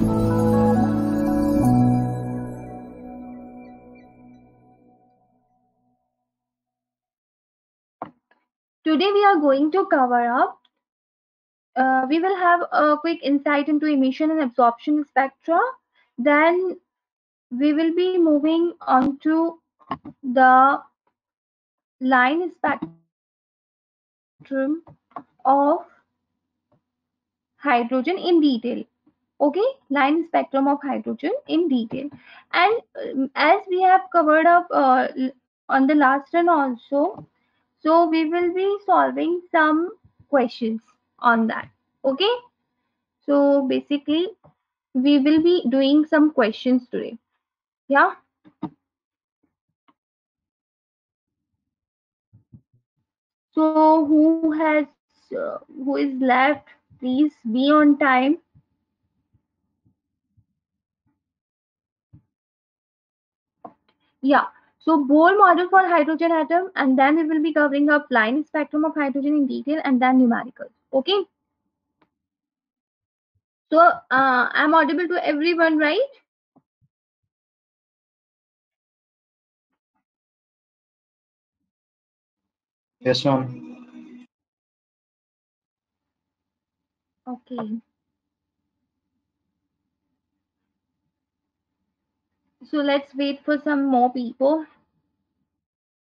Today we are going to cover up, uh, we will have a quick insight into emission and absorption spectra. Then we will be moving on to the line spectrum of hydrogen in detail okay? Line spectrum of hydrogen in detail. And um, as we have covered up uh, on the last one also so we will be solving some questions on that. Okay? So basically we will be doing some questions today. Yeah? So who has uh, who is left? Please be on time yeah. So Bohr model for hydrogen atom and then we will be covering up line spectrum of hydrogen in detail and then numericals. Okay? So uh, i'm audible to everyone right? Yes, ma'am. okay so let's wait for some more people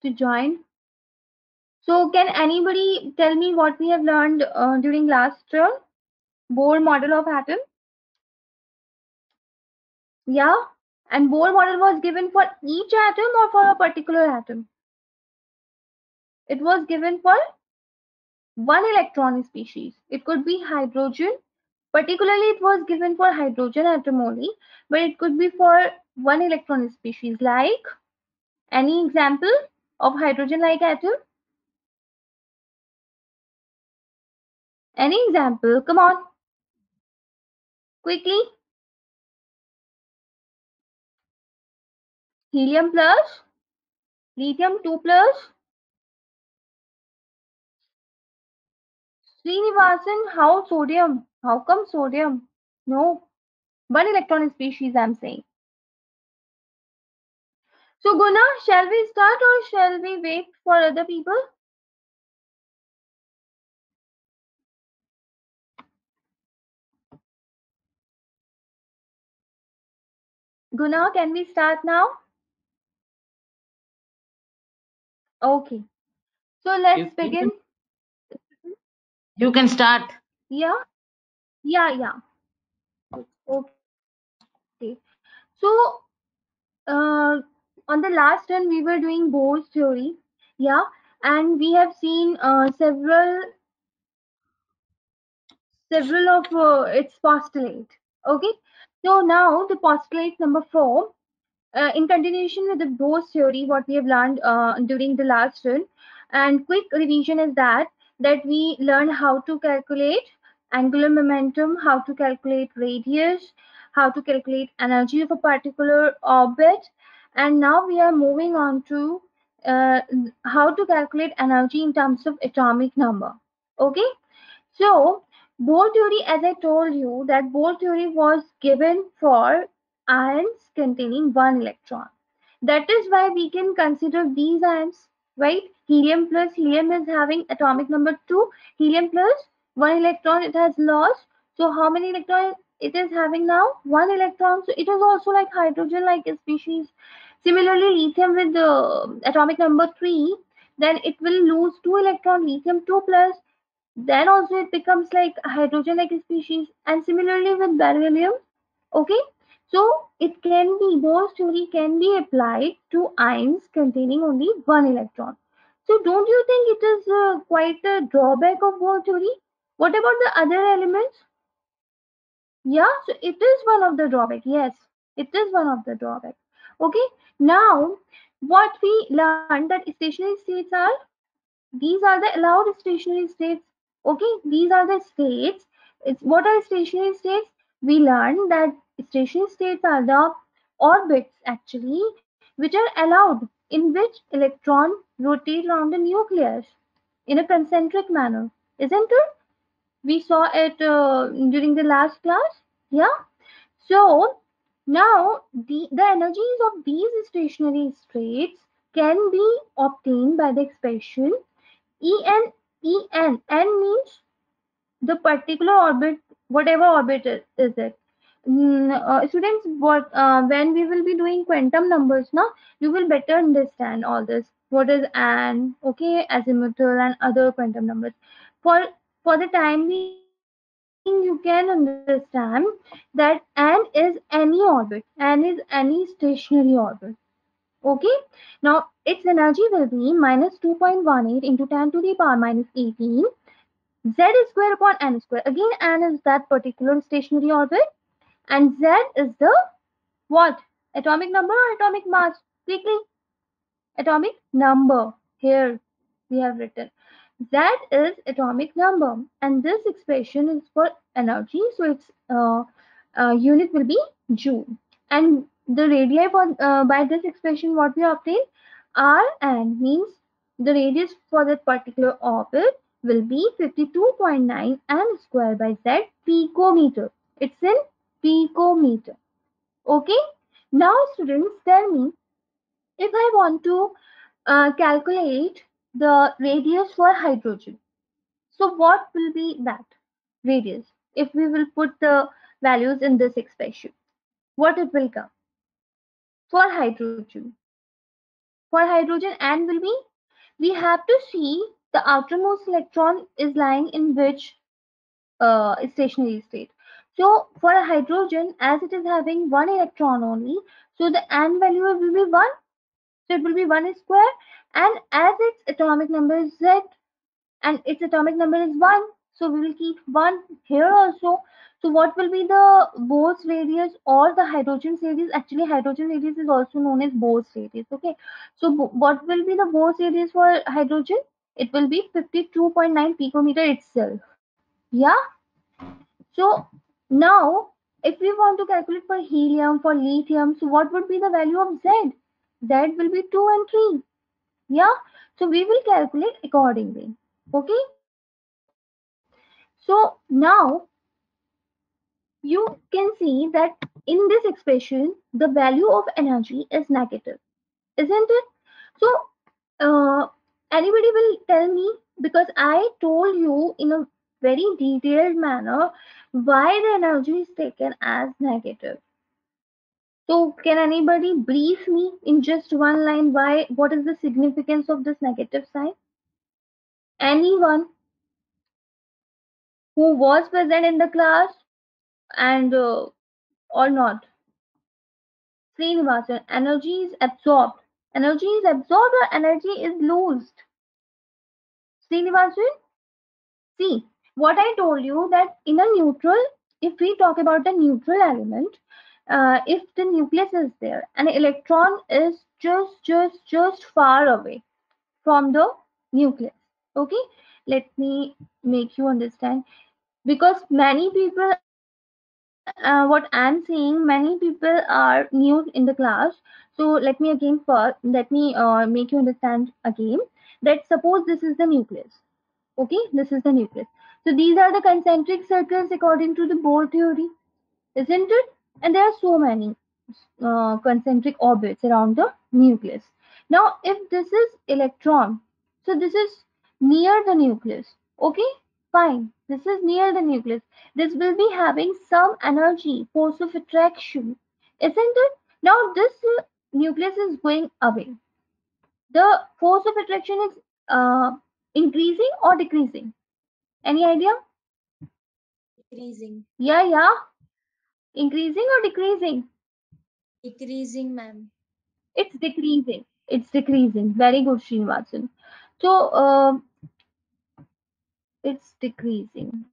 to join so can anybody tell me what we have learned uh, during last term Bohr model of atom yeah and Bohr model was given for each atom or for a particular atom it was given for one electron species. It could be hydrogen. Particularly, it was given for hydrogen atom only, but it could be for one electron species. Like any example of hydrogen-like atom? Any example? Come on. Quickly. Helium plus, lithium 2 plus, Srinivasan, how sodium? How come sodium? No, one electron species I'm saying. So Guna, shall we start or shall we wait for other people? Guna, can we start now? Okay. So let's You- begin. You can start. Yeah. Yeah, yeah. Okay. So uh, on the last one we were doing Bohr's theory. Yeah. And we have seen uh, several several of uh, its postulate. Okay. So now the postulate number four, uh, in continuation with the Bohr's theory, what we have learned uh, during the last one, and quick revision is that that we learned how to calculate angular momentum, how to calculate radius, how to calculate energy of a particular orbit, and now we are moving on to uh, how to calculate energy in terms of atomic number. Okay, so Bohr theory, as I told you, that Bohr theory was given for ions containing one electron. That is why we can consider these ions, right? Helium plus helium is having atomic number 2. Helium plus 1 electron it has lost. So how many electrons it is having now? 1 electron. So it is also like hydrogen like a species. Similarly, lithium with the atomic number 3, then it will lose 2 electron, lithium 2 plus then also it becomes like hydrogen like species and similarly with beryllium okay so it can be Bohr's theory can be applied to ions containing only one electron so don't you think it is uh, quite a drawback of Bohr theory what about the other elements? Yeah so it is one of the drawback yes it is one of the drawback. Okay now what we learned that stationary states are these are the allowed stationary states. Okay these are the states it's what are stationary states? We learned that stationary states are the orbits actually which are allowed in which electron rotate around the nucleus in a concentric manner isn't it we saw it uh, during the last class yeah So now the, the energies of these stationary states can be obtained by the expression En En. N means the particular orbit, whatever orbit is, is it. Mm, uh, students, what uh, when we will be doing quantum numbers now, you will better understand all this. What is an okay, azimuthal and other quantum numbers. For for the time being, you can understand that n is any orbit. n is any stationary orbit. Okay. Now its energy will be minus 2.18 into 10 to the power minus 18 z square upon n square. Again, n is that particular stationary orbit and z is the what? Atomic number or atomic mass? Quickly. Atomic number. Here we have written. Z is atomic number and this expression is for energy. So its uh, uh, unit will be joule. And the radii for, uh, by this expression what we obtain? Rn means the radius for that particular orbit will be 52.9 n square by z picometer. It's in picometer. Okay. Now students tell me if I want to uh, calculate the radius for hydrogen. So what will be that radius if we will put the values in this expression? What it will come? For hydrogen. For hydrogen n will be, we have to see the outermost electron is lying in which uh, stationary state. So for a hydrogen, as it is having one electron only, so the n value will be 1. It will be 1 square. And as its atomic number is z, and its atomic number is 1, so we will keep 1 here also. So what will be the Bohr's radius or the hydrogen radius? Actually, hydrogen radius is also known as Bohr's radius. Okay. So what will be the Bohr's radius for hydrogen? It will be 52.9 picometer itself. Yeah. So now, if we want to calculate for helium, for lithium, so what would be the value of Z? Z will be 2 and 3. Yeah. So we will calculate accordingly. Okay. So now you can see that in this expression, the value of energy is negative, isn't it? So uh, anybody will tell me because I told you in a very detailed manner why the energy is taken as negative. So can anybody brief me in just one line why what is the significance of this negative sign? Anyone who was present in the class and uh, or not? Srinivasan, energy is absorbed. Energy is absorbed or energy is lost? Srinivasan? See, what I told you that in a neutral, if we talk about the neutral element, uh, if the nucleus is there, an electron is just, just, just far away from the nucleus. Okay, let me make you understand because many people, uh, what I'm saying, many people are new in the class. So let me again let me uh, make you understand again that suppose this is the nucleus. Okay, this is the nucleus. So these are the concentric circles according to the Bohr theory, isn't it? And there are so many uh, concentric orbits around the nucleus. Now, if this is electron, so this is near the nucleus. Okay, fine. This is near the nucleus. This will be having some energy, force of attraction, isn't it? Now, this nucleus is going away. The force of attraction is uh, increasing or decreasing? Any idea? Decreasing. Yeah, yeah. Increasing or decreasing? Decreasing, ma'am. It's decreasing. It's decreasing. Very good, Srinivasan. So, uh, it's decreasing.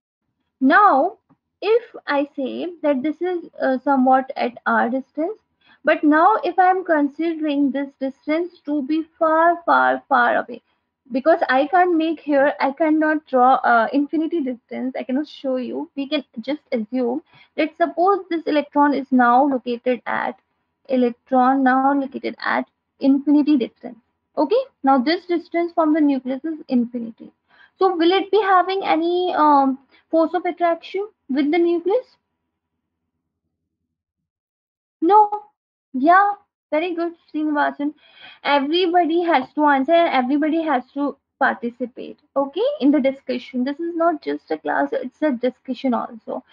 Now, if I say that this is uh, somewhat at r distance, but now if I'm considering this distance to be far, far, far away, because I can't make here, I cannot draw uh, infinity distance. I cannot show you. We can just assume that suppose this electron is now located at electron now located at infinity distance. Okay. Now this distance from the nucleus is infinity. So will it be having any um, force of attraction with the nucleus? No. Yeah, very good, Srinivasan. Everybody has to answer and everybody has to participate, okay, in the discussion. This is not just a class, it's a discussion also.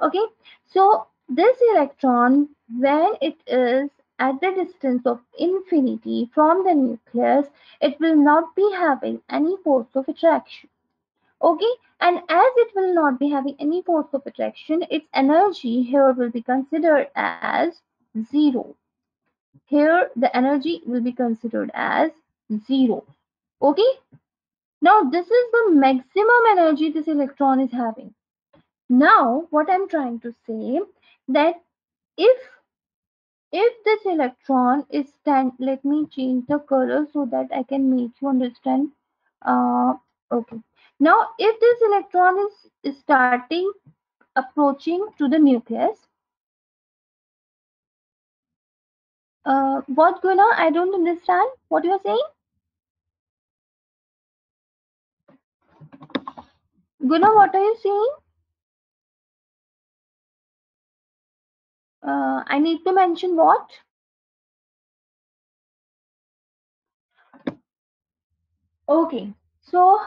Okay, so this electron, when it is at the distance of infinity from the nucleus, it will not be having any force of attraction. Okay, and as it will not be having any force of attraction, its energy here will be considered as zero. Here the energy will be considered as zero. Okay, now this is the maximum energy this electron is having. Now what I'm trying to say that if if this electron is stand let me change the color so that I can make you understand uh, okay now if this electron is, is starting approaching to the nucleus uh, what Guna I don't understand what you're saying. Guna what are you saying? Uh, I need to mention what? Okay so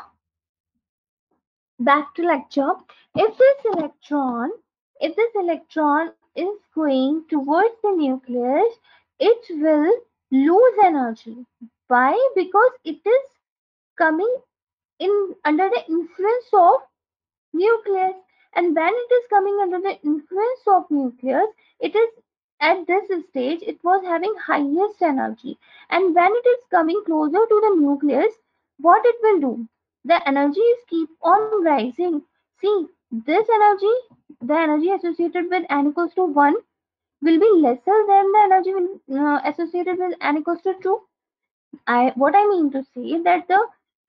back to lecture. If this electron if this electron is going towards the nucleus it will lose energy. Why? Because it is coming in under the influence of nucleus. And when it is coming under the influence of nucleus it is at this stage it was having highest energy. And when it is coming closer to the nucleus what it will do? The energy is keep on rising. See this energy the energy associated with n equals to 1 will be lesser than the energy will, uh, associated with n equals to 2 I what I mean to say is that the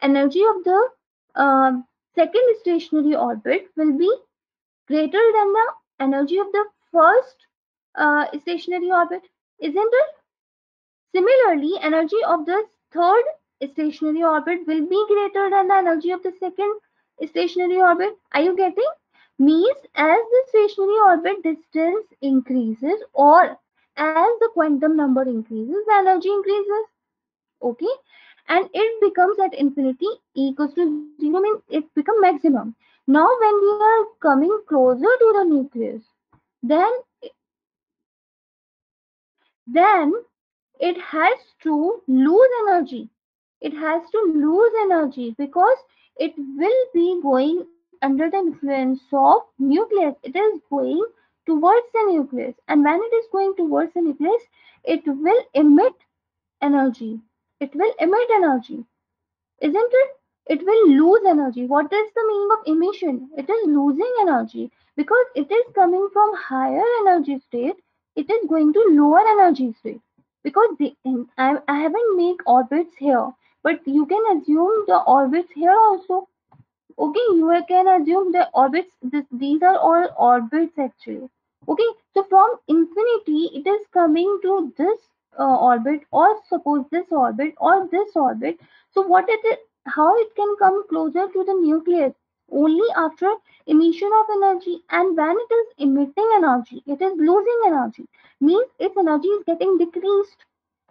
energy of the uh, second stationary orbit will be greater than the energy of the first uh, stationary orbit, isn't it? Similarly, energy of the third stationary orbit will be greater than the energy of the second stationary orbit. Are you getting? Means as the stationary orbit distance increases or as the quantum number increases, the energy increases. Okay, and it becomes at infinity equals to zero means it become maximum. Now when we are coming closer to the nucleus, then then it has to lose energy. It has to lose energy because it will be going under the influence of nucleus. It is going towards the nucleus, and when it is going towards the nucleus, it will emit energy. It will emit energy, isn't it? It will lose energy. What is the meaning of emission? It is losing energy because it is coming from higher energy state. It is going to lower energy state because the, I, I haven't make orbits here, but you can assume the orbits here also. Okay, you can assume the orbits. This, these are all orbits actually. Okay, so from infinity, it is coming to this uh, orbit, or suppose this orbit, or this orbit. So what it is, how it can come closer to the nucleus? Only after emission of energy, and when it is emitting energy, it is losing energy. Means its energy is getting decreased,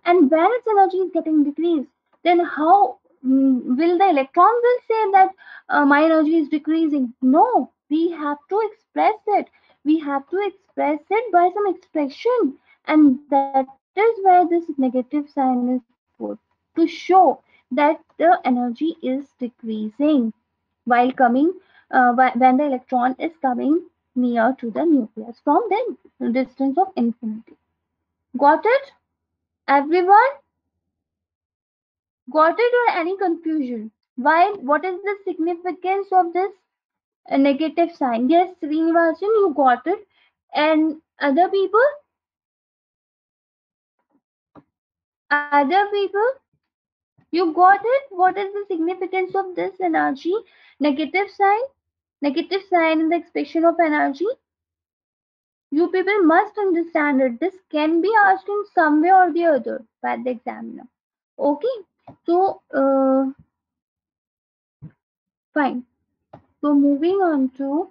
and when its energy is getting decreased, then how will the electron will say that uh, my energy is decreasing? No, we have to express it. We have to express it by some expression, and that is where this negative sign is put to show that the energy is decreasing while coming uh, when the electron is coming near to the nucleus from the distance of infinity. Got it? Everyone? Got it or any confusion? Why? What is the significance of this uh, negative sign? Yes, Srinivasan, you got it. And other people? Other people? You got it? What is the significance of this energy? Negative sign? Negative sign in the expression of energy? You people must understand it. This can be asked in some way or the other by the examiner. Okay? So, uh, fine. So, moving on to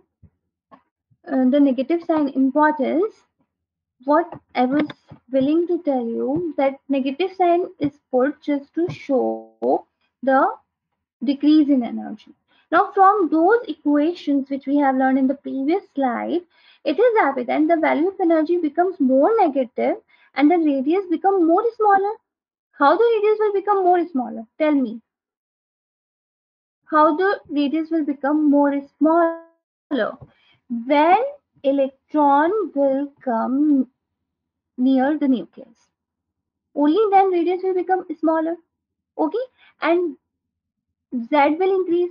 uh, the negative sign importance. what I was willing to tell you that negative sign is put just to show the decrease in energy. Now from those equations which we have learned in the previous slide, it is evident the value of energy becomes more negative and the radius become more smaller. How the radius will become more smaller? Tell me. How the radius will become more smaller? When electron will come near the nucleus. Only then radius will become smaller. Okay, and Z will increase.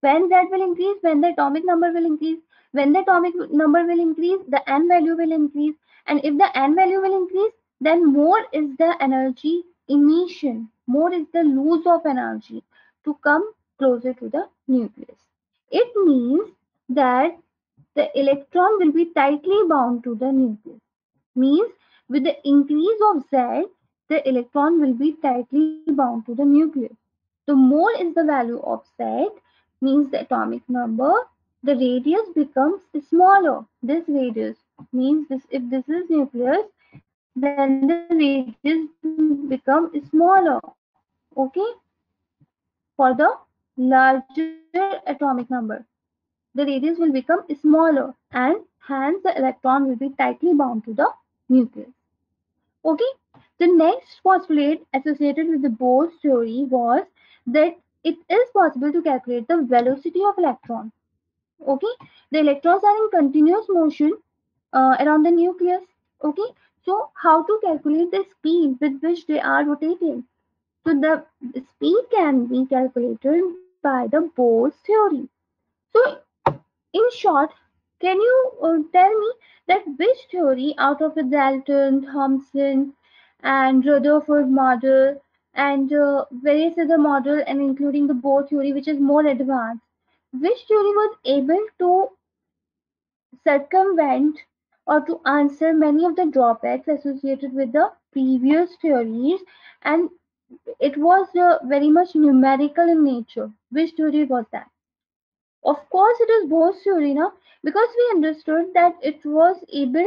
When Z will increase, when the atomic number will increase. When the atomic number will increase, the N value will increase. And if the N value will increase, then more is the energy emission, more is the loss of energy to come closer to the nucleus. It means that the electron will be tightly bound to the nucleus. Means with the increase of Z, the electron will be tightly bound to the nucleus. The more is the value of Z, means the atomic number, the radius becomes smaller. This radius means this if this is nucleus, then the radius become smaller. Okay? For the larger atomic number, the radius will become smaller and hence the electron will be tightly bound to the nucleus. Okay? The next postulate associated with the Bohr theory was that it is possible to calculate the velocity of electron. Okay, the electrons are in continuous motion uh, around the nucleus. Okay, so how to calculate the speed with which they are rotating? So the speed can be calculated by the Bohr's theory. So in short, can you uh, tell me that which theory out of the Dalton, Thomson, and Rutherford model and uh, various other model and including the Bohr theory which is more advanced which theory was able to circumvent or to answer many of the drawbacks associated with the previous theories. And it was uh, very much numerical in nature. Which theory was that? Of course it is Bohr's theory now because we understood that it was able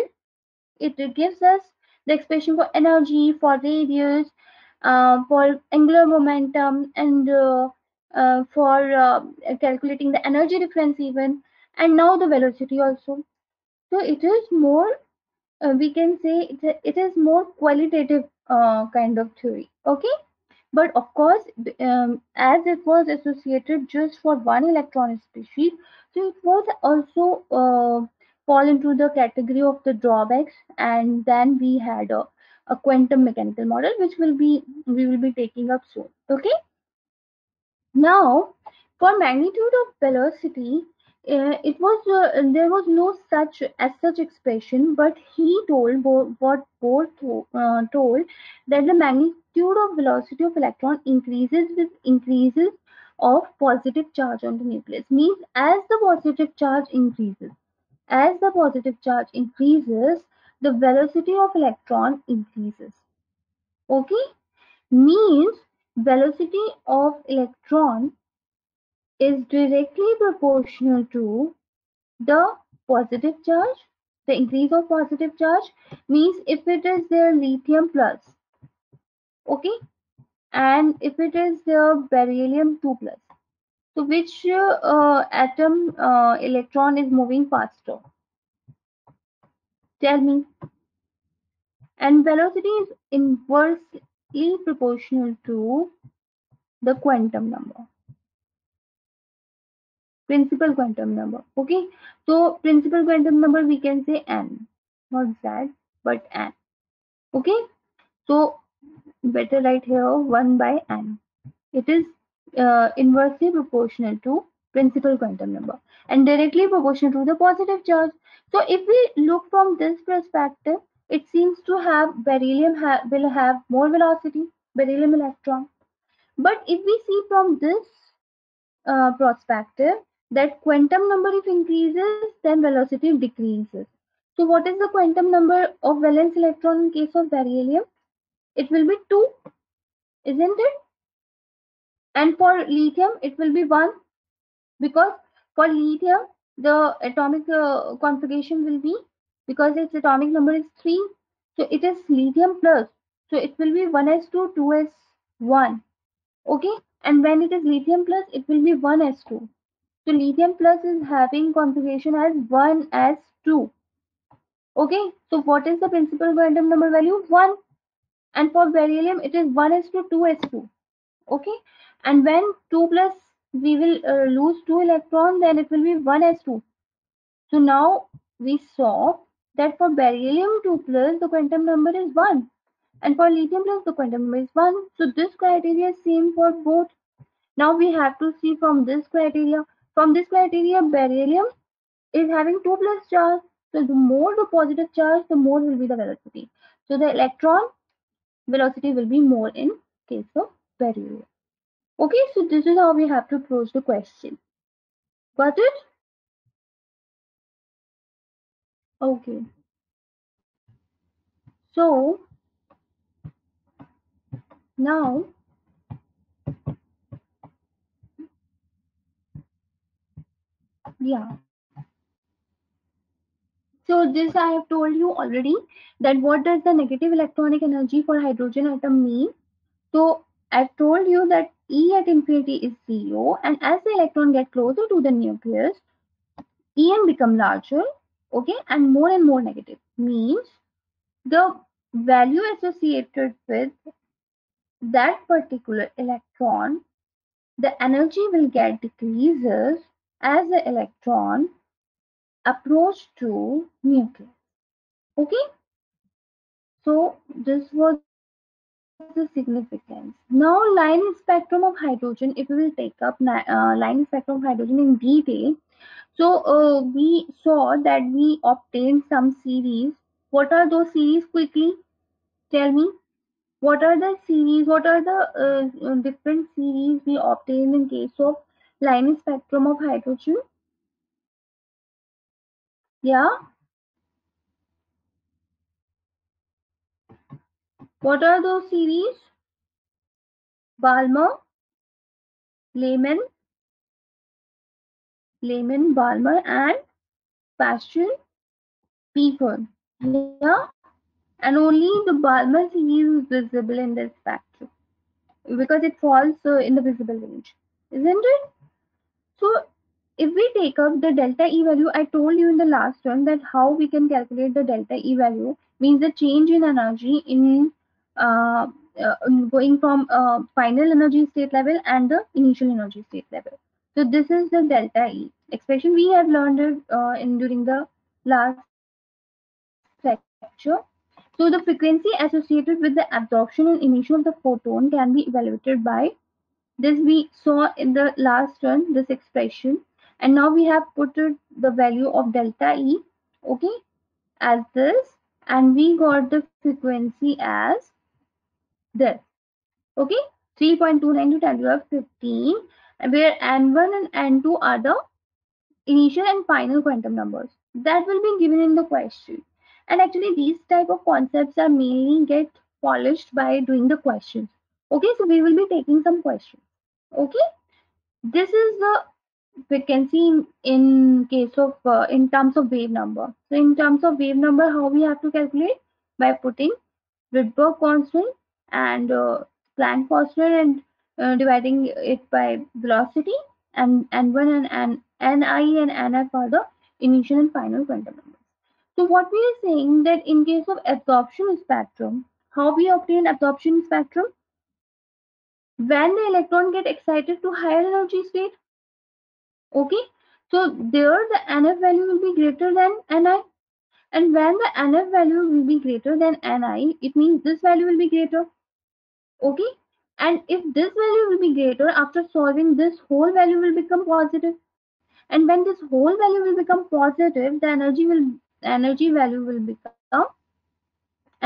it gives us the expression for energy for radius uh, for angular momentum and uh, uh, for uh, calculating the energy difference even and now the velocity also so it is more uh, we can say it, it is more qualitative uh, kind of theory okay? But of course um, as it was associated just for one electron species so it was also uh, fall into the category of the drawbacks and then we had a, a quantum mechanical model which will be we will be taking up soon okay? Now for magnitude of velocity it was uh, there was no such as such expression but he told what Bohr to, uh, told that the magnitude of velocity of electron increases with increases of positive charge on the nucleus means as the positive charge increases as the positive charge increases, the velocity of electron increases. Okay? Means velocity of electron is directly proportional to the positive charge. The increase of positive charge means if it is their lithium plus, okay, and if it is their beryllium 2 plus, so which uh, atom uh, electron is moving faster? Tell me. And velocity is inversely proportional to the quantum number. Principal quantum number. Okay. So principal quantum number we can say n. Not z but n. Okay. So better write here 1 by n. It is uh, inversely proportional to principal quantum number and directly proportional to the positive charge. So if we look from this perspective, it seems to have beryllium ha will have more velocity, beryllium electron. But if we see from this uh, perspective that quantum number if increases, then velocity decreases. So what is the quantum number of valence electron in case of beryllium? It will be 2, isn't it? and for lithium it will be 1 because for lithium the atomic uh, configuration will be because its atomic number is 3 So it is lithium plus. So it will be 1s2, 2s1. Okay. And when it is lithium plus, it will be 1s2. So lithium plus is having configuration as 1s2. Okay. So what is the principal quantum number value? 1. And for beryllium, it is 1s2, 2s2. Okay. And when 2 plus, we will uh, lose 2 electrons, then it will be 1s2. So now we saw that for beryllium 2 plus the quantum number is 1 and for lithium plus the quantum number is 1. So this criteria is same for both. Now we have to see from this criteria. From this criteria beryllium is having 2 plus charge. So the more the positive charge the more will be the velocity. So the electron velocity will be more in case of beryllium. Okay, so this is how we have to approach the question. Got it? Okay. So now yeah. So this I have told you already that what does the negative electronic energy for hydrogen atom mean? So I've told you that E at infinity is zero and as the electron get closer to the nucleus, En become larger okay and more and more negative means the value associated with that particular electron the energy will get decreases as the electron approach to nucleus okay so this was the significance now line spectrum of hydrogen if we will take up uh, line spectrum of hydrogen in detail so uh, we saw that we obtained some series. What are those series quickly? Tell me. What are the series? What are the uh, different series we obtained in case of line spectrum of hydrogen? Yeah. What are those series? Balmer, Lyman, Lyman, Balmer, and Paschen, Pfeffer. Yeah, and only the Balmer series is visible in this spectrum because it falls uh, in the visible range, isn't it? So if we take up the delta E value, I told you in the last one that how we can calculate the delta E value means the change in energy in uh, uh, going from uh, final energy state level and the initial energy state level. So this is the delta E expression. We have learned it uh, in during the last lecture. So the frequency associated with the absorption and emission of the photon can be evaluated by this we saw in the last one this expression. And now we have put the value of delta E okay as this. And we got the frequency as this okay. 3.29 to 10 to the 15 where n1 and n2 are the initial and final quantum numbers. That will be given in the question. And actually these type of concepts are mainly get polished by doing the questions. Okay so we will be taking some questions okay this is the frequency in, in case of uh, in terms of wave number so in terms of wave number how we have to calculate by putting Rydberg constant and uh, Planck constant and uh, dividing it by velocity and n1 and n, ni and nf are the initial and final quantum numbers. So what we are saying that in case of absorption spectrum, how we obtain absorption spectrum? When the electron get excited to higher energy state, okay, so there the nf value will be greater than ni and when the nf value will be greater than ni, it means this value will be greater, okay, and if this value will be greater, after solving this whole value will become. And when this whole value will become positive, the energy will energy value will become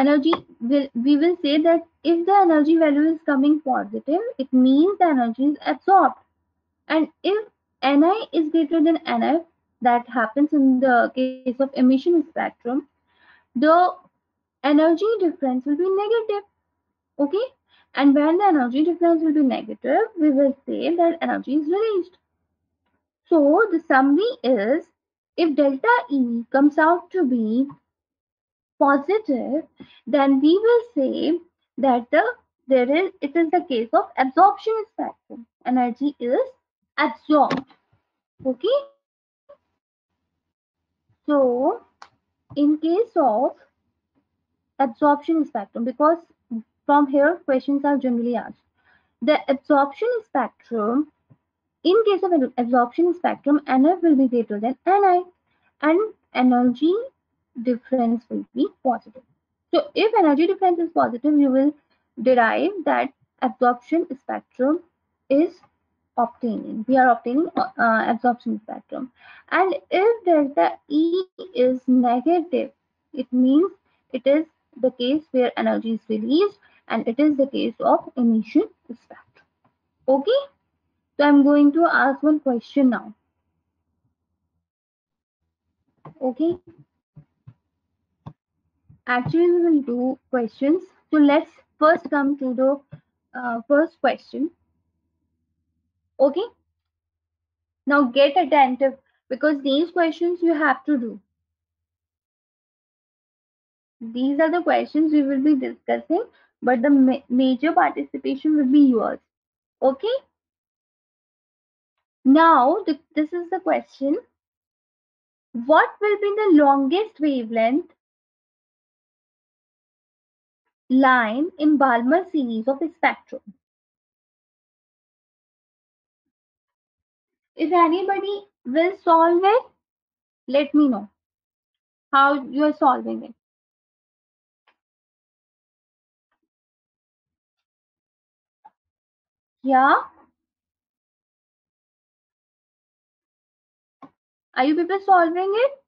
energy will we will say that if the energy value is coming positive, it means the energy is absorbed. And if Ni is greater than Nf, that happens in the case of emission spectrum, the energy difference will be negative. Okay, and when the energy difference will be negative, we will say that energy is released. So the summary is if delta E comes out to be positive, then we will say that the there is it is the case of absorption spectrum. Energy is absorbed. Okay. So in case of absorption spectrum, because from here questions are generally asked, the absorption spectrum, in case of absorption spectrum, NF will be greater than NI and energy difference will be positive. So if energy difference is positive, you will derive that absorption spectrum is obtaining. We are obtaining uh, absorption spectrum. And if delta E is negative, it means it is the case where energy is released and it is the case of emission spectrum. Okay? So I'm going to ask one question now. Okay? Actually, we will do questions. So let's first come to the uh, first question. Okay. Now get attentive because these questions you have to do. These are the questions we will be discussing, but the ma major participation will be yours. Okay. Now, th this is the question. What will be the longest wavelength line in Balmer series of spectrum? If anybody will solve it, let me know how you are solving it. Yeah? Are you people solving it?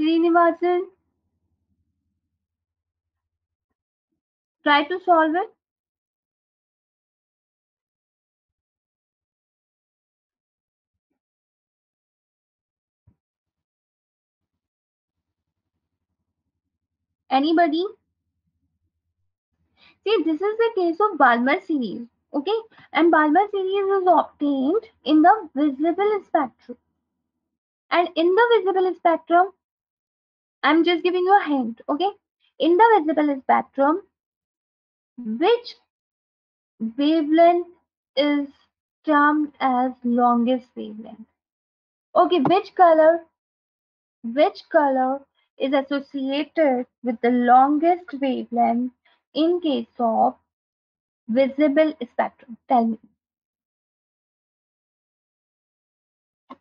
Srinivasan? Try to solve it. Anybody? See, this is the case of Balmer series. Okay, and Balmer series is obtained in the visible spectrum. And in the visible spectrum, I'm just giving you a hint. Okay, in the visible spectrum, which wavelength is termed as longest wavelength? Okay, which color? Which color is associated with the longest wavelength in case of visible spectrum? Tell me.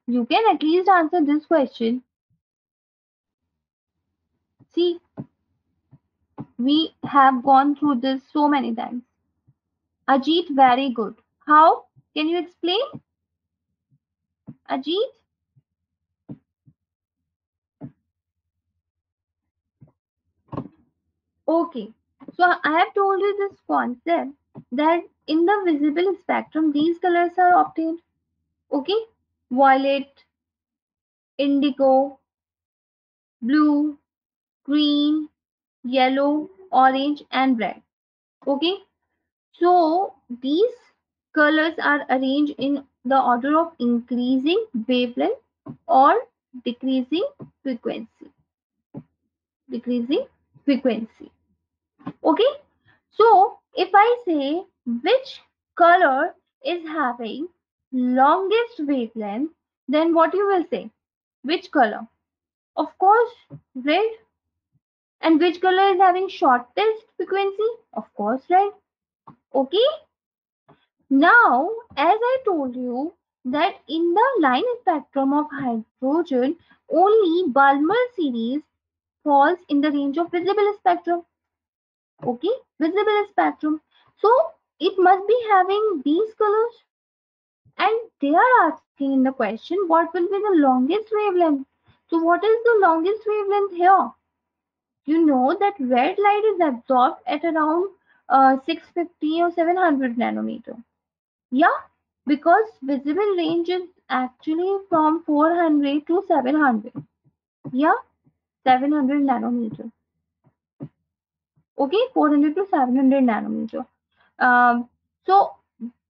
You can at least answer this question. See, we have gone through this so many times. Ajit, very good. How? Can you explain? Ajit? Okay, so I have told you this concept that in the visible spectrum, these colors are obtained. Okay, violet, indigo, blue, green, yellow, orange, and red. Okay, so these colors are arranged in the order of increasing wavelength or decreasing frequency. Decreasing frequency. Okay, so if I say which color is having longest wavelength, then what you will say? Which color? Of course, red. And which color is having shortest frequency? Of course, red. Okay. Now, as I told you that in the line spectrum of hydrogen, only Balmer series falls in the range of visible spectrum okay visible spectrum so it must be having these colors and they are asking in the question what will be the longest wavelength so what is the longest wavelength here you know that red light is absorbed at around uh, 650 or 700 nanometer. Yeah because visible range is actually from 400 to 700 yeah 700 nanometer. Okay 400 to 700 nanometer. Um, so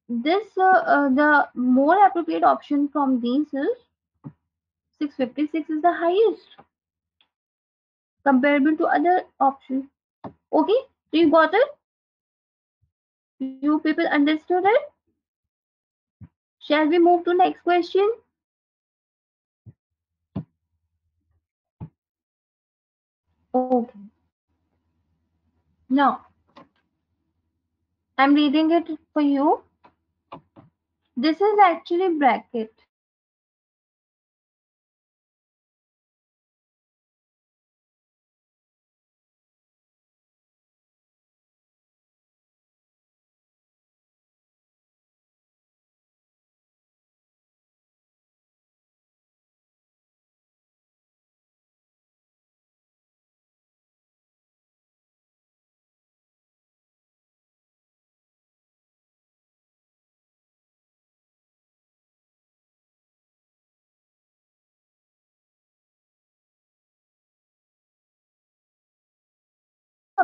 this uh, uh, the more appropriate option from these is 656 is the highest comparable to other options. Okay, so you got it? You people understood it? Shall we move to next question? Okay. Now, I'm reading it for you. This is actually bracket.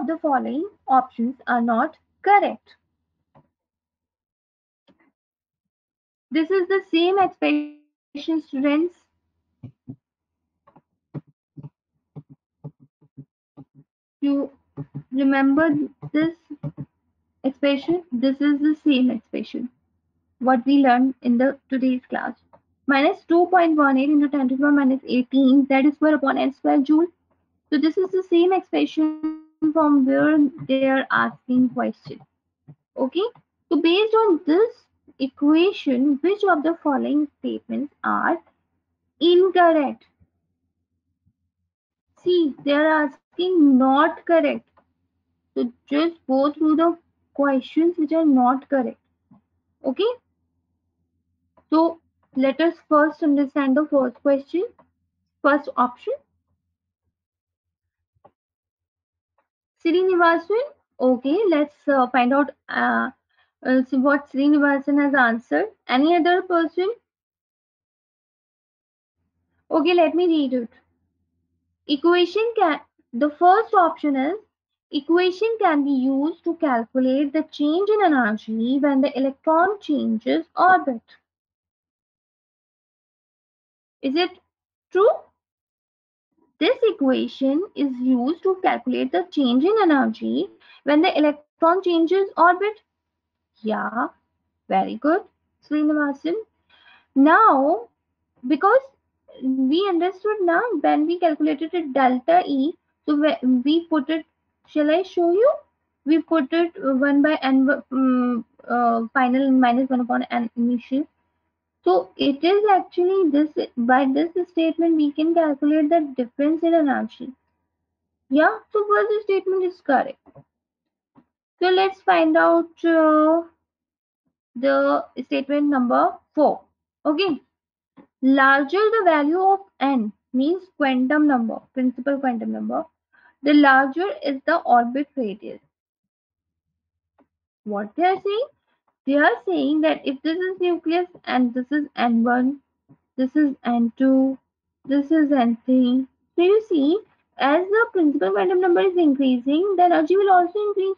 The following options are not correct. This is the same expression, students. You remember this expression? This is the same expression. What we learned in the today's class. Minus 2.18 into 10 to the power minus 18 that is square upon n square joule. So this is the same expression from where they are asking question. Okay. So based on this equation, which of the following statements are incorrect? See, they are asking not correct. So just go through the questions which are not correct. Okay. So let us first understand the first question, first option. Srinivasan. Okay, let's uh, find out uh, what Srinivasan has answered. Any other person? Okay, let me read it. Equation can, the first option is equation can be used to calculate the change in energy when the electron changes orbit. Is it true? This equation is used to calculate the change in energy when the electron changes orbit. Yeah, very good, Srinivasan. Now, because we understood now when we calculated it delta E, so we put it, shall I show you? We put it 1 by n um, uh, final minus 1 upon n initial. So it is actually this, by this statement we can calculate the difference in an energy. Yeah, so first statement is correct. So let's find out uh, the statement number 4. Okay. Larger the value of n means quantum number, principal quantum number, the larger is the orbit radius. What they are saying? They are saying that if this is nucleus and this is n1, this is n2, this is n3. So you see, as the principal quantum number is increasing, the energy will also increase.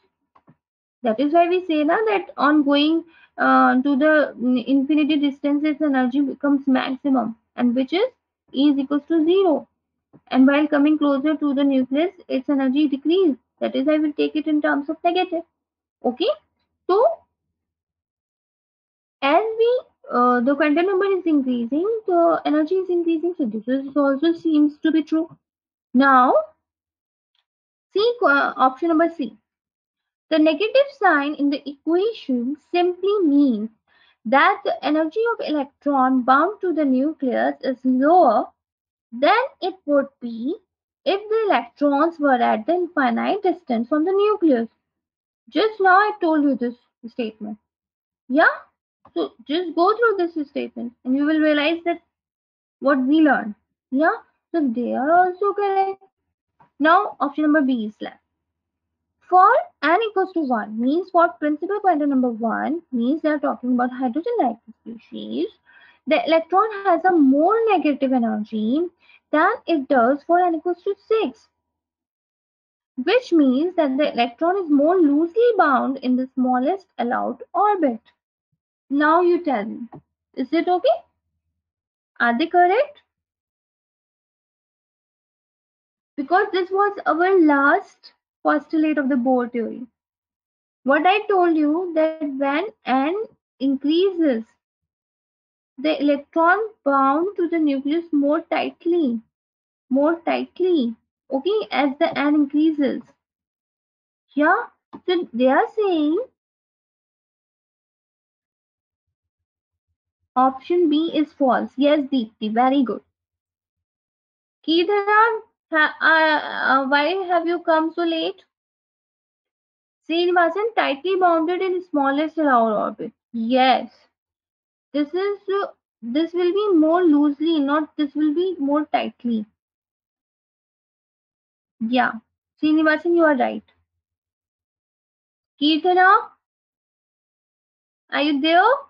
That is why we say now that on going uh, to the infinity distance, its energy becomes maximum, and which is E is equals to zero. And while coming closer to the nucleus, its energy decrease. That is, I will take it in terms of negative. Okay. So, as we uh, the quantum number is increasing, the energy is increasing. So this is also seems to be true. Now, C uh, option number C. The negative sign in the equation simply means that the energy of electron bound to the nucleus is lower than it would be if the electrons were at the infinite distance from the nucleus. Just now I told you this statement. Yeah? So just go through this statement and you will realize that what we learned. Yeah? So they are also correct. Now option number B is left. For n equals to 1 means for principal quantum number 1 means they are talking about hydrogen-like species. The electron has a more negative energy than it does for n equals to 6. Which means that the electron is more loosely bound in the smallest allowed orbit. Now you tell me, is it okay? Are they correct? because this was our last postulate of the Bohr theory. What I told you that when n increases, the electron bound to the nucleus more tightly, more tightly, okay, as the n increases. Yeah, so they are saying option B is false. Yes, Deepti, very good. Kirthana, ha, uh, uh, why have you come so late? Srinivasan, tightly bounded in smallest allowed orbit. Yes. This is uh, this will be more loosely, not this will be more tightly. Yeah. Srinivasan, you are right. Kirthana, are you there?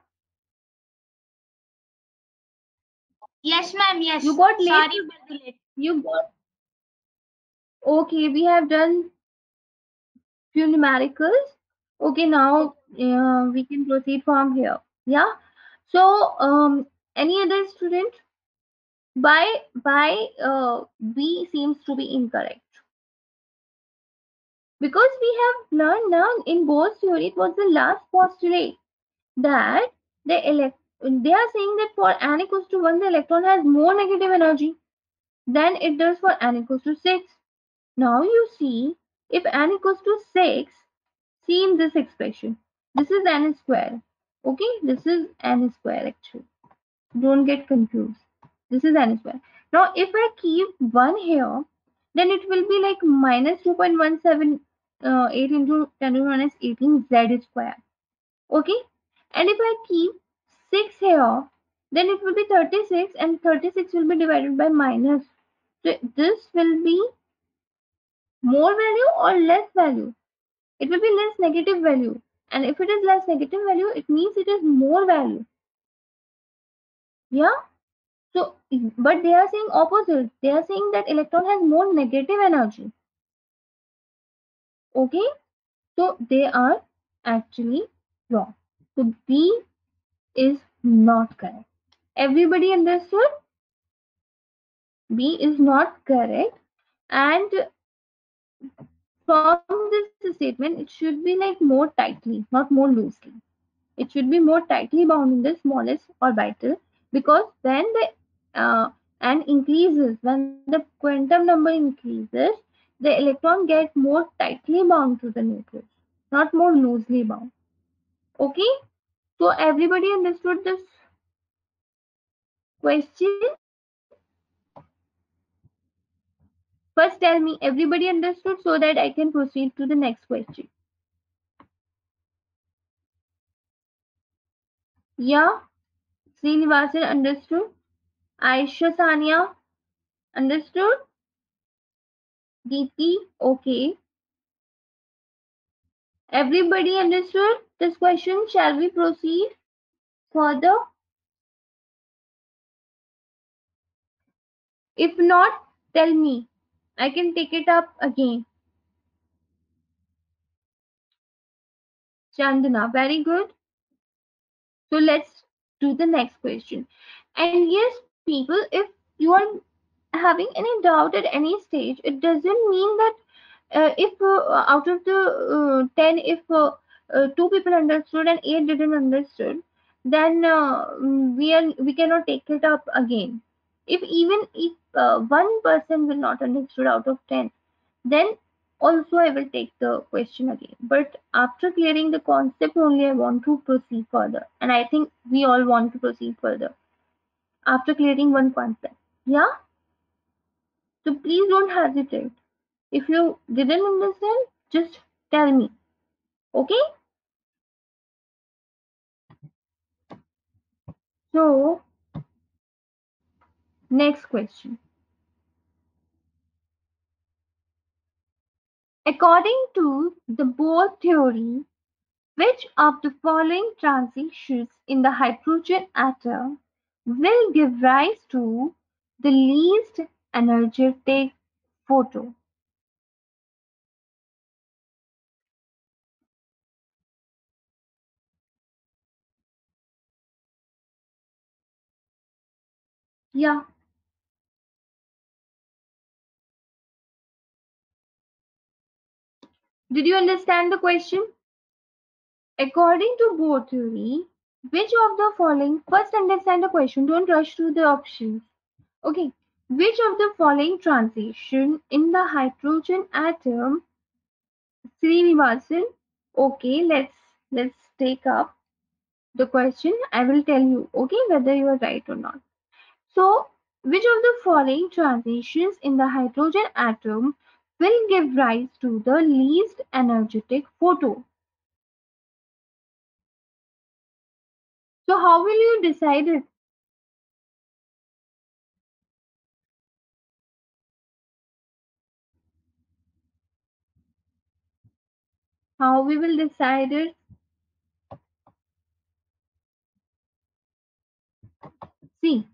Yes, ma'am. Yes. You got late. Sorry the late. You got. Okay, we have done few numericals. Okay, now uh, we can proceed from here. Yeah. So, um, any other student? By by uh, B seems to be incorrect because we have learned now in Bohr's theory. It was the last postulate that the elect they are saying that for n equals to 1 the electron has more negative energy than it does for n equals to 6 now you see if n equals to 6 see in this expression this is n square okay? This is n square actually. Don't get confused. This is n square. Now if i keep 1 here then it will be like minus 2.178 uh, into 10 to the minus 18 z square okay? And if I keep 6 here, then it will be 36 and 36 will be divided by minus. So this will be more value or less value. It will be less negative value. And if it is less negative value, it means it is more value. Yeah. So, but they are saying opposite. They are saying that electron has more negative energy. Okay. So they are actually wrong. So B is not correct. Everybody understood? B is not correct. And from this statement, it should be like more tightly, not more loosely. It should be more tightly bound in the smallest orbital because when the uh, n increases, when the quantum number increases, the electron gets more tightly bound to the nucleus, not more loosely bound. Okay, so everybody understood this question? First tell me everybody understood so that I can proceed to the next question. Yeah, Srinivasan understood. Aisha Sania understood. Deepti, okay. Everybody understood this question. Shall we proceed further? If not, tell me. I can take it up again. Chandana, very good. So let's do the next question. And yes, people, if you are having any doubt at any stage, it doesn't mean that uh, if uh, out of the uh, 10, if uh, uh, two people understood and eight didn't understood, then uh, we are we cannot take it up again. If even if one person will not understood out of 10, then also I will take the question again. But after clearing the concept only, I want to proceed further. And I think we all want to proceed further after clearing one concept. Yeah? So please don't hesitate. If you didn't understand, just tell me. Okay? So, next question. According to the Bohr theory, which of the following transitions in the hydrogen atom will give rise to the least energetic photon? Yeah. Did you understand the question? According to Bohr theory, which of the following, first understand the question, don't rush through the options. Okay, which of the following transition in the hydrogen atom, Srinivasan, okay, let's, let's take up the question. I will tell you, okay, whether you are right or not. So, which of the following transitions in the hydrogen atom will give rise to the least energetic photon? So how will you decide it? How we will decide it? See,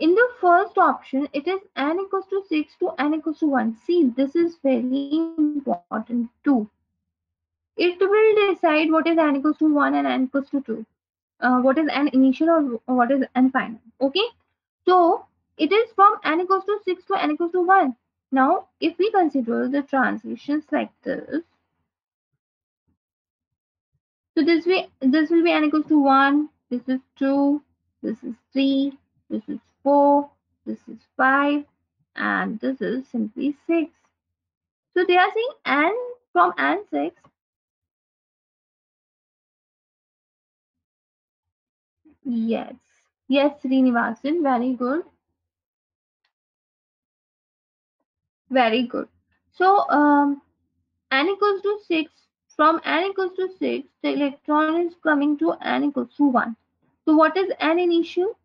in the first option, it is n equals to 6 to n equals to 1. See, this is very important too. It will decide what is n equals to 1 and n equals to 2. Uh, what is n initial or what is n final. Okay. So, it is from n equals to 6 to n equals to 1. Now, if we consider the transitions like this, so this way, this will be n equals to 1, this is 2, this is 3, this is 4, this is 5, and this is simply 6. So they are saying n from n 6. Yes. Yes, Srinivasan, very good. Very good. So um, n equals to 6, from n equals to 6, the electron is coming to n equals to 1. So what is n initial?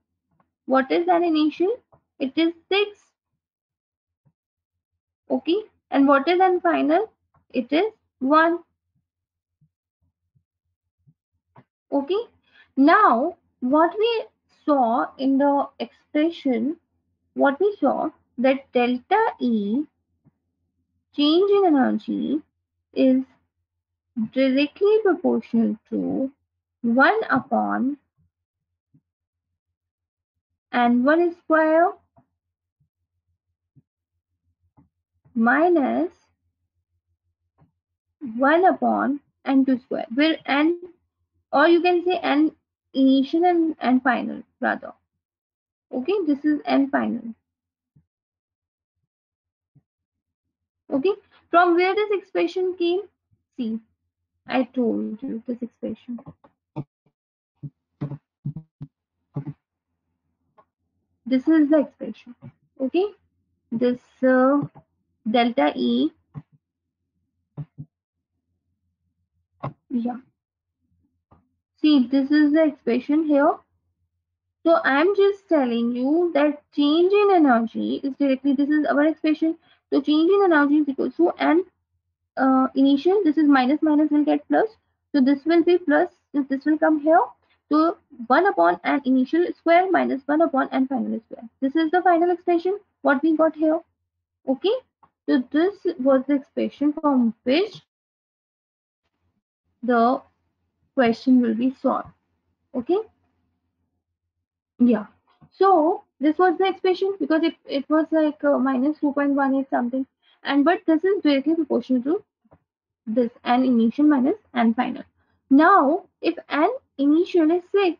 What is n initial? It is 6. Okay. And what is n final? It is 1. Okay. Now, what we saw in the expression, what we saw that delta E change in energy is directly proportional to 1 upon n1 square minus 1 upon n2 square. Where n or you can say n initial and, n final rather. Okay this is n final. Okay from where this expression came? See i told you this expression this is the expression. Okay? This uh, delta e. Yeah. See this is the expression here. So i'm just telling you that change in energy is directly this is our expression. So change in energy is equal to n uh, initial this is minus minus will get plus. So this will be plus this will come here so 1 upon an initial square minus 1 upon n final square. This is the final expression what we got here. Okay? So this was the expression from which the question will be solved. Okay? Yeah. So this was the expression because it, it was like uh, minus 2.18 something. And but this is directly proportional to this n initial minus n final now if n initial is 6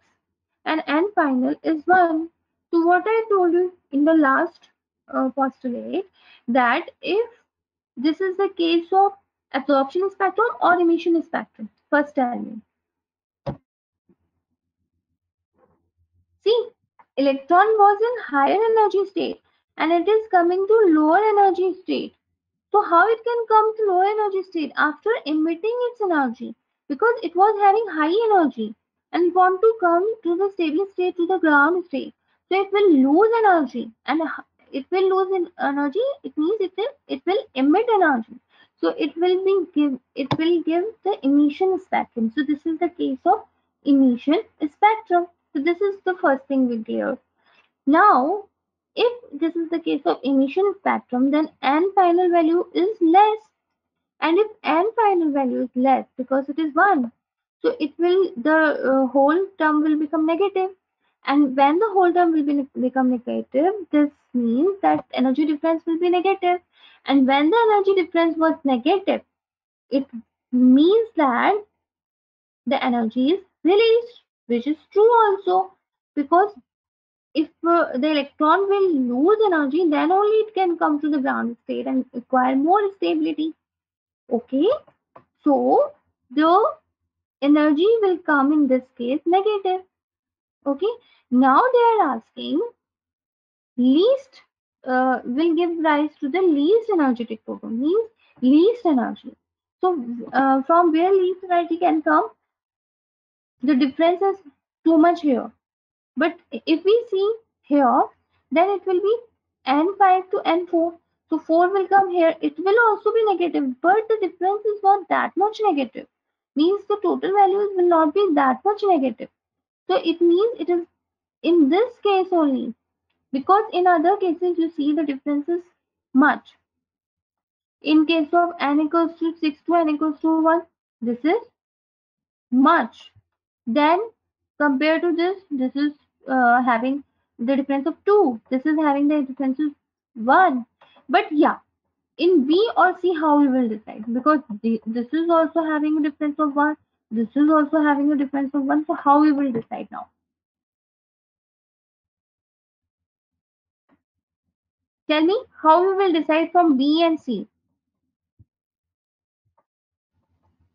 and n final is 1 so what i told you in the last uh, postulate that if this is the case of absorption spectrum or emission spectrum first tell me. See electron was in higher energy state and it is coming to lower energy state. So how it can come to lower energy state? After emitting its energy because it was having high energy and want to come to the stable state to the ground state. So it will lose energy and it will lose energy it means it will it will emit energy. So it will be give it will give the emission spectrum. So this is the case of emission spectrum. So this is the first thing we clear now if this is the case of emission spectrum then n final value is less and if n final value is less because it is 1 so it will the uh, whole term will become negative and when the whole term will be become negative this means that energy difference will be negative and when the energy difference was negative it means that the energy is released, which is true also because if uh, the electron will lose energy, then only it can come to the ground state and acquire more stability. Okay, so the energy will come in this case negative. Okay, now they are asking least uh, will give rise to the least energetic photon means least energy. So uh, from where least energy can come? The difference is too much here. But if we see here, then it will be n5 to n4. So 4 will come here. It will also be negative, but the difference is not that much negative. Means the total values will not be that much negative. So it means it is in this case only. Because in other cases you see the difference is much. In case of n equals to 6 to n equals to 1, this is much. Then compared to this, this is uh, having the difference of 2. This is having the difference of 1. But yeah, in B or C, how we will decide? Because this is also having a difference of 1. This is also having a difference of 1. So how we will decide now? Tell me how we will decide from B and C.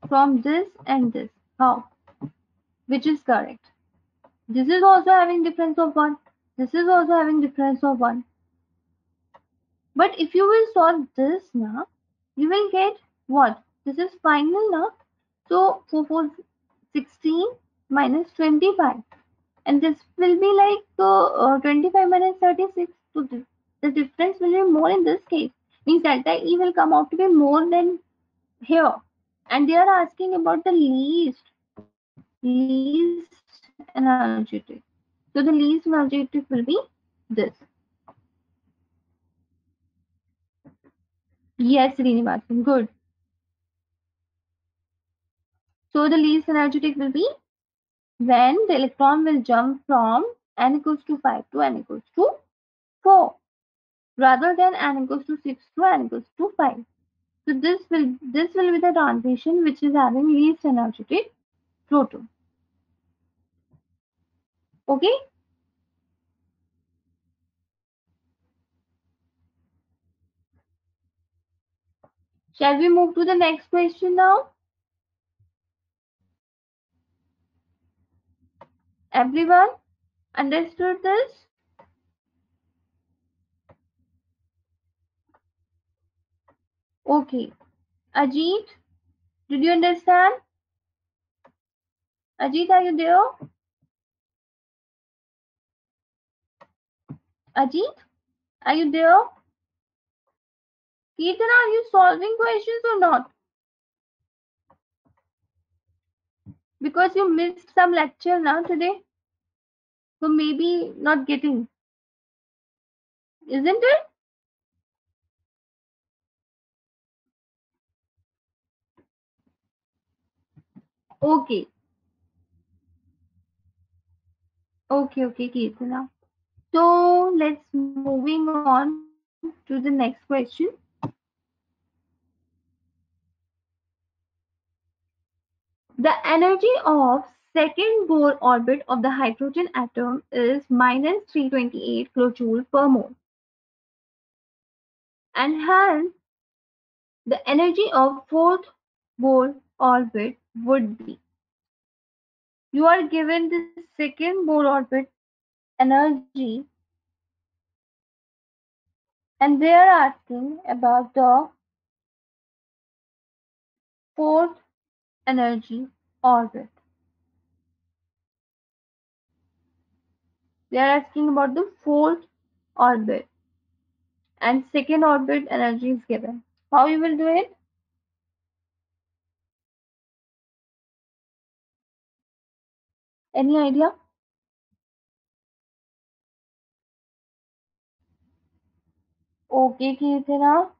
From this and this. How? Which is correct? This is also having difference of 1. This is also having difference of 1. But if you will solve this now, you will get what? This is final now. So 4, 4 16 minus 25. And this will be like uh, uh, 25 minus 36. So the, the difference will be more in this case. Means delta E will come out to be more than here. And they are asking about the least, least energetic. So the least energetic will be this. Yes, Srinivasan, good. So the least energetic will be when the electron will jump from n equals to 5 to n equals to 4 rather than n equals to 6 to n equals to 5. So this will this will be the transition which is having least energetic photon. Okay. Shall we move to the next question now? Everyone understood this? Okay. Ajit, did you understand? Ajit, are you there? Ajit, are you there? Ketan, are you solving questions or not? Because you missed some lecture now today. So maybe not getting. Isn't it? Okay. Okay, okay, Kirtana. So let's moving on to the next question. The energy of second Bohr orbit of the hydrogen atom is minus 328 kilojoule per mole. And hence, the energy of fourth Bohr orbit would be. You are given the second Bohr orbit energy and they are asking about the fourth energy orbit. They are asking about the fourth orbit and second orbit energy is given. How you will do it? Any idea? Okay, Kirtana.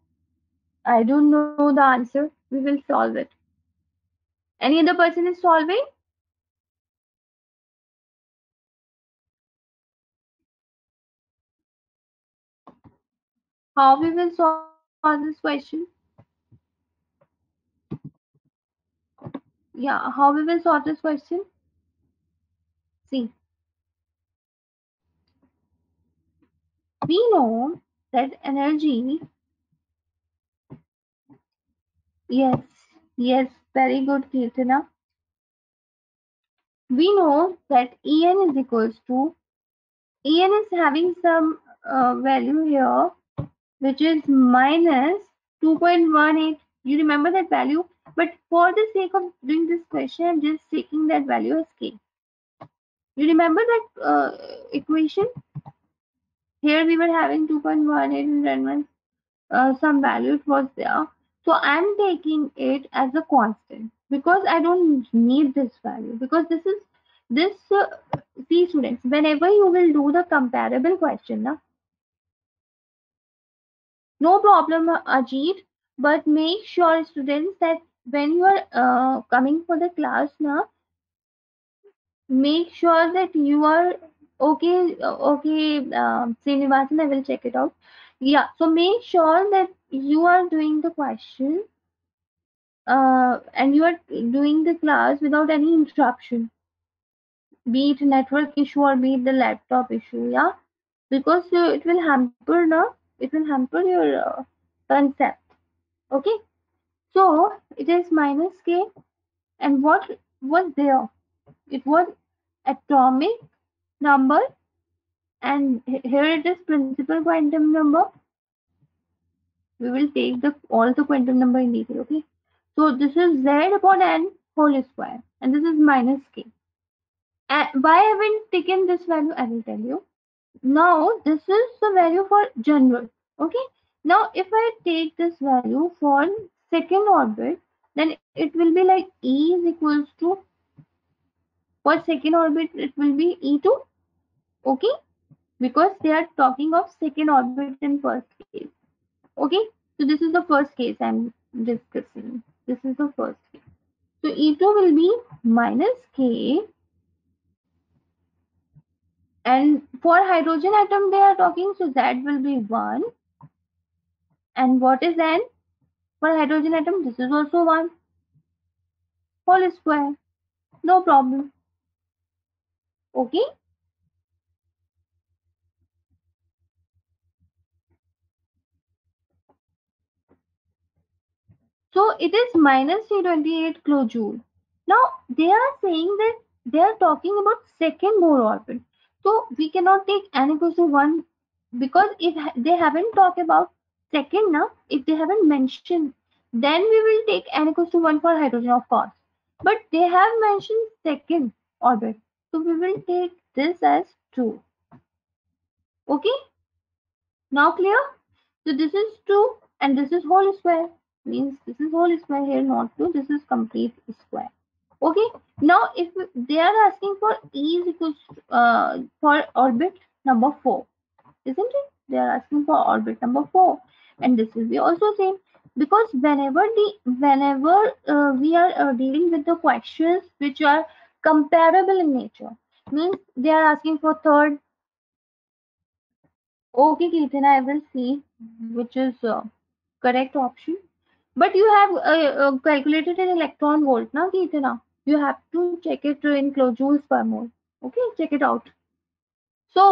I don't know the answer. We will solve it. Any other person is solving? How we will solve this question? Yeah, how we will solve this question? See, we know that energy, yes, yes, very good, Kirtana. We know that En is equals to, En is having some uh, value here, which is minus 2.18. You remember that value? But for the sake of doing this question, I'm just taking that value as k. You remember that uh, equation? Here we were having 2.18 and then uh, some value it was there. So I'm taking it as a constant because I don't need this value because this is this uh, see students whenever you will do the comparable question na, no problem Ajit but make sure students that when you are uh, coming for the class now make sure that you are okay uh, okay um, Srinivasan I will check it out. Yeah so make sure that you are doing the question uh, and you are doing the class without any interruption. Be it network issue or be it the laptop issue yeah? Because uh, it will hamper no it will hamper your uh, concept okay? So it is minus k and what was there? It was atomic number and here it is principal quantum number we will take the all the quantum number in detail okay? So this is z upon n whole square and this is minus k. And why I haven't taken this value I will tell you. Now this is the value for general okay? Now if I take this value for second orbit then it will be like E is equals to for second orbit it will be E2 okay? Because they are talking of second orbit in first case okay? So this is the first case i'm discussing. This is the first case. So e2 will be minus k and for hydrogen atom they are talking so that will be 1 and what is n? For hydrogen atom this is also 1 whole square. No problem. Okay So it is minus 328 kilojoule. Now they are saying that they are talking about second Bohr orbit. So we cannot take n equals to 1 because if they haven't talked about second now, if they haven't mentioned, then we will take n equals to 1 for hydrogen of course. But they have mentioned second orbit. So we will take this as 2. Okay? Now clear? So this is 2 and this is whole square means this is whole square here not 2 this is complete square. Okay? Now if they are asking for e is equals uh, for orbit number 4 isn't it? They are asking for orbit number 4 and this will be also same because whenever the whenever uh, we are uh, dealing with the questions which are comparable in nature means they are asking for third. Okay Ketan, I will see which is uh, correct option but you have uh, uh, calculated an electron volt now Keetana. you have to check it in kilojoules per mole. Okay check it out. So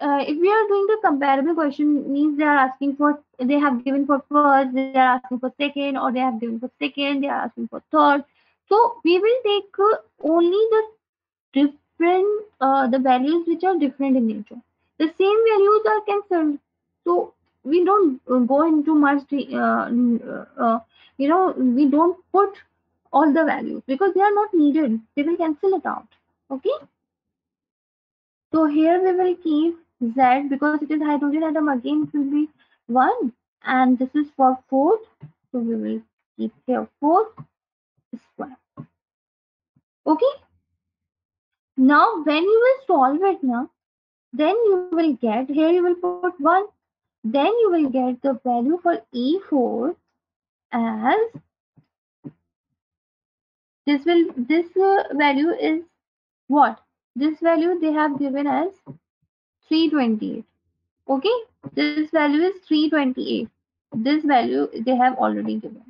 uh, if we are doing the comparable question means they are asking for they have given for first they are asking for second or they have given for second they are asking for third. So we will take uh, only the different uh, the values which are different in nature. The same values are cancelled. So we don't uh, go into much uh, uh, you know we don't put all the values because they are not needed. They will cancel it out. Okay? So here we will keep z because it is hydrogen atom again it will be 1 and this is for fourth. So we will keep here fourth square. Okay? Now when you will solve it now then you will get here you will put 1 then you will get the value for E4 as this will this uh, value is what? This value they have given as 328 okay? This value is 328 this value they have already given.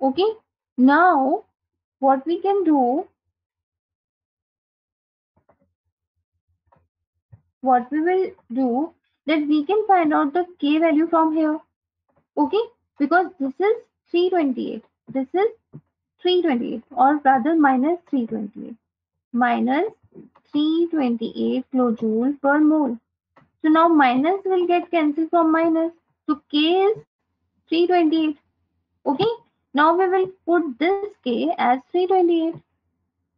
Okay? Now, what we can do, what we will do, that we can find out the k value from here. Okay, because this is 328. This is 328 or rather minus 328. Minus 328 kilojoule per mole. So now minus will get cancelled from minus. So K is 328. Okay. Now we will put this K as 328.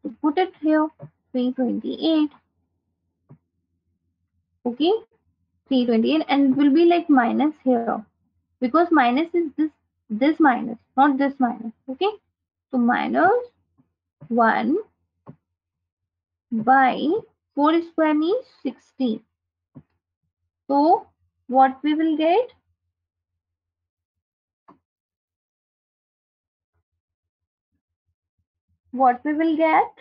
So put it here. 328. Okay. 328 and will be like minus here because minus is this this minus not this minus okay so minus 1 by 4 square means 16 so what we will get? What we will get?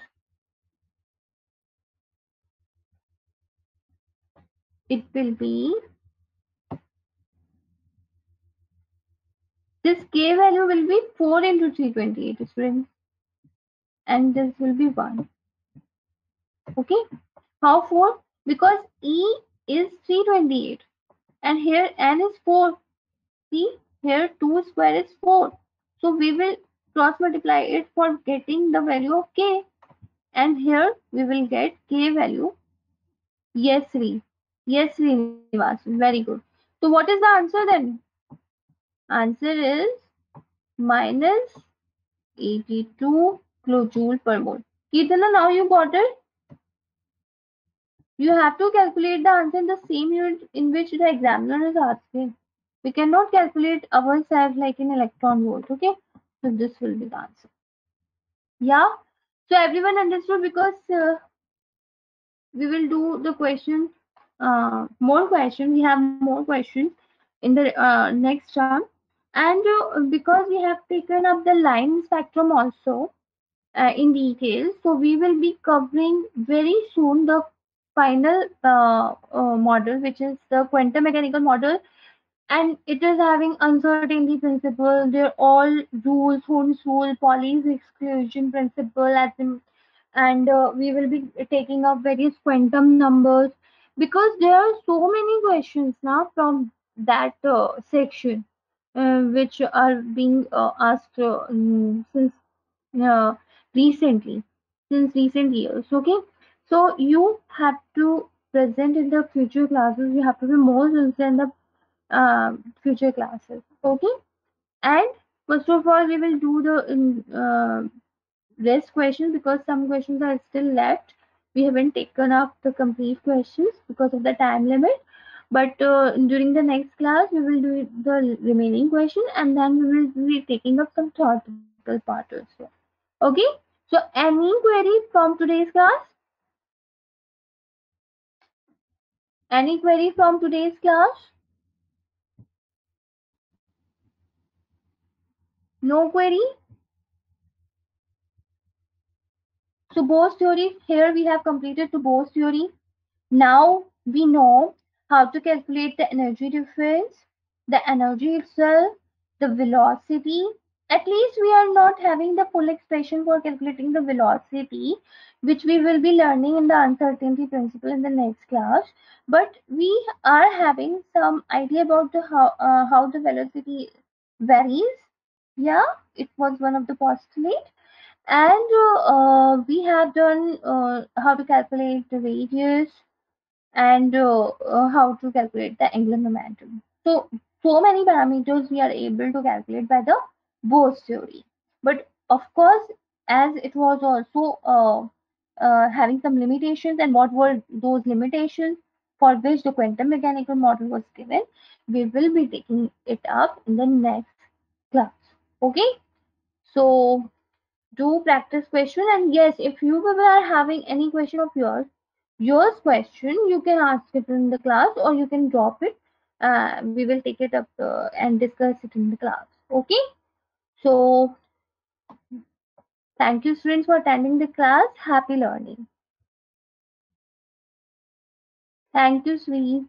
It will be this k value will be 4 into 328 students and this will be 1 okay? How 4 because e is 328 and here n is 4 see? Here 2 square is 4 so we will cross multiply it for getting the value of k. And here we will get k value yes Sri yes Srinivas very good so what is the answer then answer is minus 82 kilojoule per mole Kirtana now you got it you have to calculate the answer in the same unit in which the examiner is asking. We cannot calculate ourselves like in electron volt. Okay. So this will be the answer. Yeah. So everyone understood because uh, we will do the question, uh, more questions. We have more questions in the uh, next term. And uh, because we have taken up the line spectrum also uh, in detail, so we will be covering very soon the final uh, uh, model, which is the quantum mechanical model, and it is having uncertainty principle. They're all rules, Hund's rule, Pauli's exclusion principle, and uh, we will be taking up various quantum numbers because there are so many questions now from that uh, section uh, which are being uh, asked uh, since recently since recent years okay so you have to present in the future classes. You have to be more sincere in the uh, future classes. Okay. And first of all, we will do the uh, rest questions because some questions are still left. We haven't taken up the complete questions because of the time limit. But uh, during the next class, we will do the remaining question and then we will be taking up some theoretical part also. Okay. So any query from today's class? Any query from today's class? No query? So Bohr's theory, here we have completed the Bohr's theory. Now we know how to calculate the energy difference, the energy itself, the velocity. At least we are not having the full expression for calculating the velocity, which we will be learning in the uncertainty principle in the next class but we are having some idea about the how uh, how the velocity varies yeah it was one of the postulate and uh, we have done uh, how to calculate the radius and uh, uh, how to calculate the angular momentum so so many parameters we are able to calculate by the Bohr's theory but of course as it was also uh, having some limitations and what were those limitations for which the quantum mechanical model was given. We will be taking it up in the next class. Okay. So do practice question and yes, if you people are having any question of yours, yours question, you can ask it in the class or you can drop it. Uh, we will take it up uh, and discuss it in the class. Okay. So thank you students for attending the class. Happy learning. Thank you, Sri.